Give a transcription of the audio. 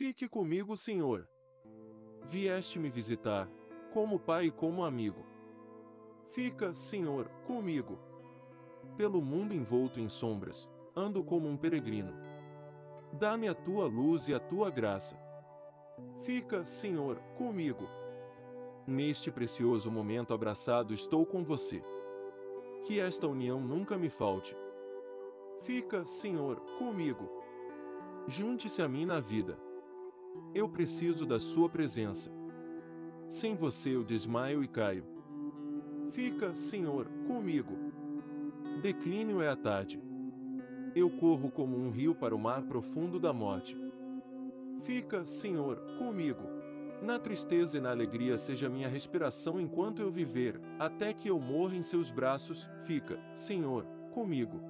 Fique comigo, Senhor. Vieste me visitar, como pai e como amigo. Fica, Senhor, comigo. Pelo mundo envolto em sombras, ando como um peregrino. Dá-me a tua luz e a tua graça. Fica, Senhor, comigo. Neste precioso momento abraçado estou com você. Que esta união nunca me falte. Fica, Senhor, comigo. Junte-se a mim na vida. Eu preciso da sua presença. Sem você eu desmaio e caio. Fica, Senhor, comigo. Declínio é a tarde. Eu corro como um rio para o mar profundo da morte. Fica, Senhor, comigo. Na tristeza e na alegria seja minha respiração enquanto eu viver, até que eu morra em seus braços, fica, Senhor, comigo.